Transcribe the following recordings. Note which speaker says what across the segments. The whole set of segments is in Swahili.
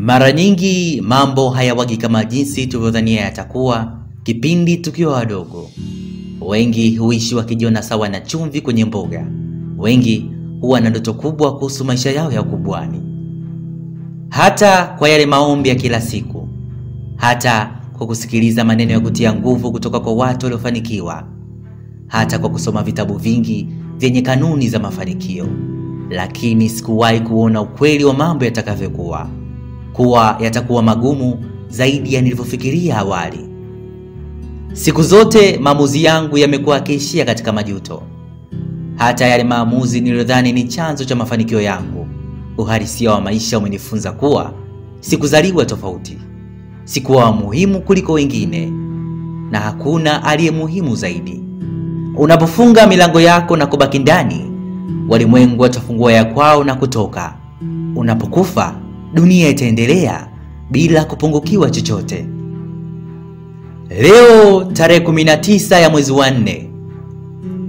Speaker 1: Mara nyingi mambo hayawagi kama jinsi tulivyodhania yatakuwa kipindi tukiwa wadogo. Wengi huishi wakijiona sawa na chumvi kwenye mboga. Wengi huwa na ndoto kubwa kuhusu maisha yao ya ukubwani, hata kwa yale maombi ya kila siku, hata kwa kusikiliza maneno ya kutia nguvu kutoka kwa watu waliofanikiwa, hata kwa kusoma vitabu vingi vyenye kanuni za mafanikio. Lakini sikuwahi kuona ukweli wa mambo yatakavyokuwa, kuwa yatakuwa magumu zaidi ya nilivyofikiria awali. Siku zote maamuzi yangu yamekuwa yakiishia katika majuto. Hata yale maamuzi niliyodhani ni chanzo cha mafanikio yangu, uhalisia wa maisha umenifunza kuwa sikuzaliwa tofauti, sikuwa muhimu kuliko wengine, na hakuna aliye muhimu zaidi. Unapofunga milango yako na kubaki ndani, walimwengu watafungua ya kwao na kutoka. Unapokufa, dunia itaendelea bila kupungukiwa chochote. Leo tarehe 19 ya mwezi wa nne,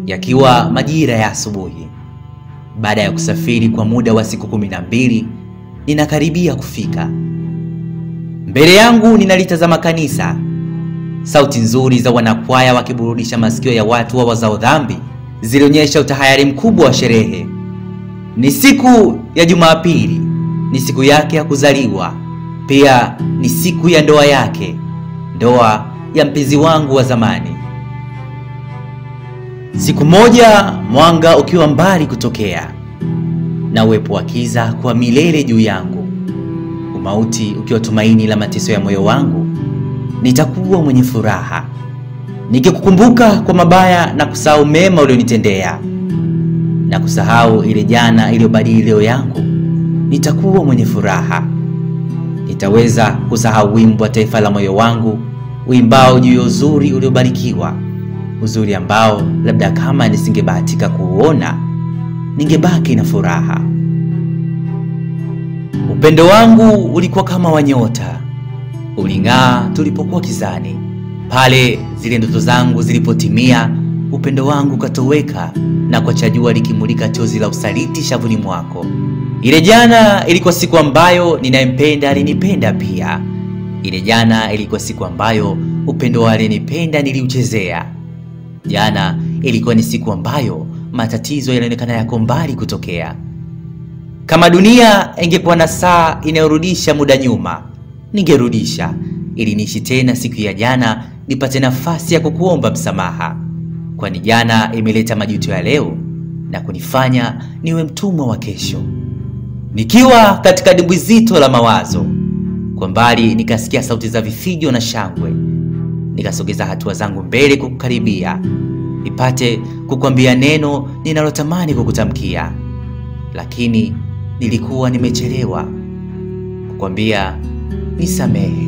Speaker 1: yakiwa majira ya asubuhi, baada ya kusafiri kwa muda wa siku kumi na mbili, ninakaribia kufika. Mbele yangu ninalitazama kanisa, sauti nzuri za wanakwaya wakiburudisha masikio ya watu wa wazao dhambi zilionyesha utahayari mkubwa wa sherehe. Ni siku ya Jumapili, ni siku yake ya kuzaliwa, pia ni siku ya ndoa yake, ndoa ya mpenzi wangu wa zamani. Siku moja mwanga ukiwa mbali kutokea. Na uwepo wa kiza kwa milele juu yangu, umauti ukiwa tumaini la mateso ya moyo wangu, nitakuwa mwenye furaha. Nikikukumbuka kwa mabaya na kusahau mema ulionitendea na kusahau ile jana iliyobadili leo yangu, nitakuwa mwenye furaha. Nitaweza kusahau wimbo wa taifa la moyo wangu uimbao juu ya uzuri uliobarikiwa, uzuri ambao labda kama nisingebahatika kuuona ningebaki na furaha. Upendo wangu ulikuwa kama wanyota, uling'aa tulipokuwa kizani. Pale zile ndoto zangu zilipotimia, upendo wangu ukatoweka na kuacha jua likimulika chozi la usaliti shavuni mwako. Ile jana ilikuwa siku ambayo ninayempenda alinipenda pia. Ile jana ilikuwa siku ambayo upendo wa alinipenda niliuchezea. Jana ilikuwa ni siku ambayo matatizo yalionekana yako mbali kutokea. Kama dunia ingekuwa na saa inayorudisha muda nyuma, ningerudisha ili niishi tena siku ya jana, nipate nafasi ya kukuomba msamaha, kwani jana imeleta majuto ya leo na kunifanya niwe mtumwa wa kesho. Nikiwa katika dimbwi zito la mawazo, kwa mbali nikasikia sauti za vifijo na shangwe. Nikasogeza hatua zangu mbele kukukaribia, nipate kukwambia neno ninalotamani kukutamkia, lakini nilikuwa nimechelewa kukwambia nisamehe.